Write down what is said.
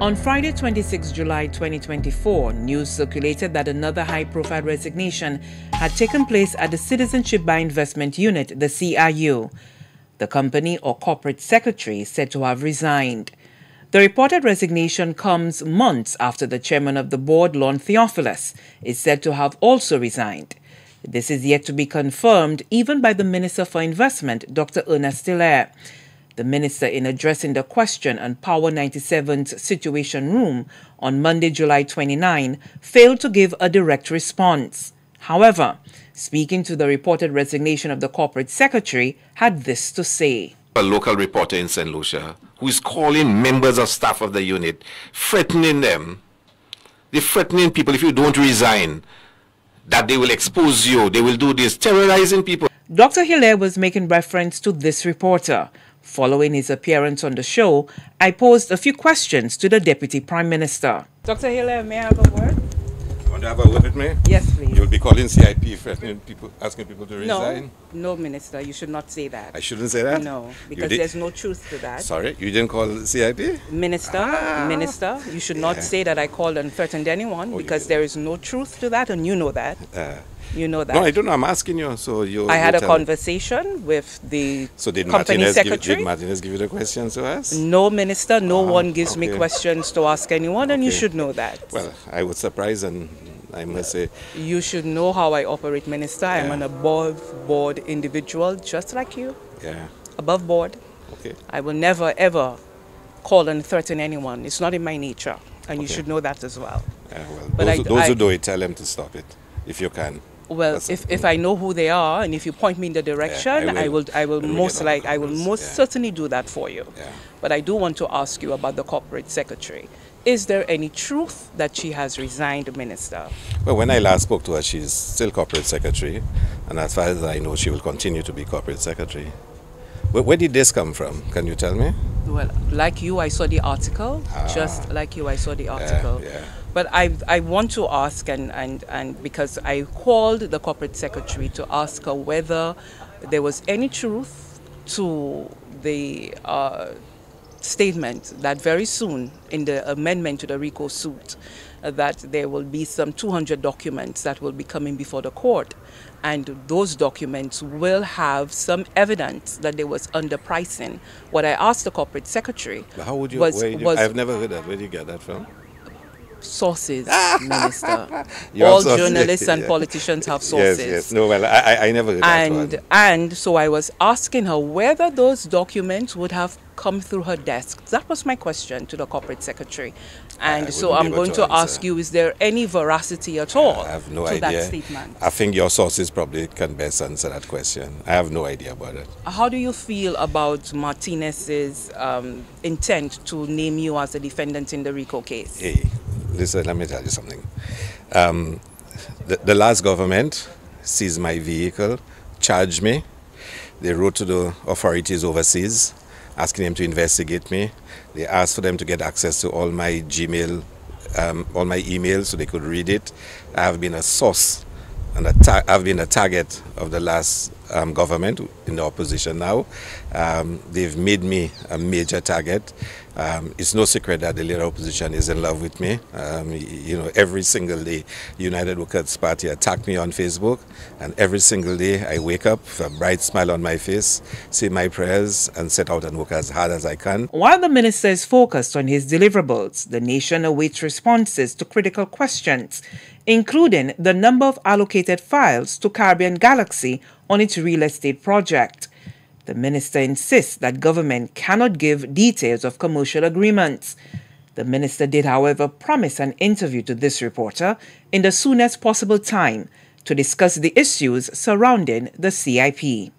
On Friday, 26 July 2024, news circulated that another high profile resignation had taken place at the Citizenship by Investment Unit, the CIU. The company or corporate secretary said to have resigned. The reported resignation comes months after the chairman of the board, Lon Theophilus, is said to have also resigned. This is yet to be confirmed even by the Minister for Investment, Dr. Ernest Hilaire. The minister, in addressing the question on Power 97's Situation Room on Monday, July 29, failed to give a direct response. However, speaking to the reported resignation of the corporate secretary, had this to say. A local reporter in St. Lucia who is calling members of staff of the unit, threatening them. They're threatening people if you don't resign, that they will expose you, they will do this, terrorizing people. Dr. Hilaire was making reference to this reporter Following his appearance on the show, I posed a few questions to the Deputy Prime Minister. Dr. Hilaire, may I have a word? You want to have a word with me? Yes, please. You'll be calling CIP, threatening people, asking people to resign? No, no, Minister, you should not say that. I shouldn't say that? No, because there's no truth to that. Sorry, you didn't call CIP? Minister, ah. Minister, you should not yeah. say that I called and threatened anyone oh, because there is no truth to that and you know that. Uh. You know that. No, I don't know. I'm asking you. So you. I had a conversation with the so did company Martinez secretary. Give, did Martinez give you the questions to ask? No, minister. No uh, one gives okay. me questions to ask anyone, and you should know that. Well, I was surprised, and I must say. You should know how I operate, minister. Yeah. I'm an above board individual, just like you. Yeah. Above board. Okay. I will never ever call and threaten anyone. It's not in my nature, and okay. you should know that as well. Yeah, well, but those, I, those I, who do it, tell them to stop it, if you can. Well, if, if I know who they are and if you point me in the direction, yeah, I will I will, I will most like I will most yeah. certainly do that for you. Yeah. But I do want to ask you about the corporate secretary. Is there any truth that she has resigned, Minister? Well, when I last spoke to her, she's still corporate secretary, and as far as I know, she will continue to be corporate secretary. Where, where did this come from? Can you tell me? Well, like you, I saw the article. Ah. Just like you, I saw the article. yeah. But I, I want to ask, and, and, and because I called the corporate secretary to ask her whether there was any truth to the uh, statement that very soon, in the amendment to the RICO suit, uh, that there will be some 200 documents that will be coming before the court. And those documents will have some evidence that there was underpricing. What I asked the corporate secretary how would you, was, you, was I've never heard that. Where did you get that from? Sources, Minister. All journalists and politicians have sources. Yes, yes. No, well, I, I never and, And so I was asking her whether those documents would have come through her desk. That was my question to the corporate secretary. And I so I'm going to, to ask you, is there any veracity at all I have no to idea. that statement? I think your sources probably can best answer that question. I have no idea about it. How do you feel about Martinez's um, intent to name you as a defendant in the RICO case? Hey, listen, let me tell you something. Um, the, the last government seized my vehicle, charged me. They wrote to the authorities overseas asking them to investigate me. They asked for them to get access to all my Gmail, um, all my emails so they could read it. I have been a source and I've been a target of the last um, government in the opposition now. Um, they've made me a major target. Um, it's no secret that the leader opposition is in love with me. Um, you know, every single day, United Workers Party attack me on Facebook, and every single day I wake up with a bright smile on my face, say my prayers, and set out and work as hard as I can. While the minister is focused on his deliverables, the nation awaits responses to critical questions, including the number of allocated files to Caribbean Galaxy on its real estate project. The minister insists that government cannot give details of commercial agreements. The minister did, however, promise an interview to this reporter in the soonest possible time to discuss the issues surrounding the CIP.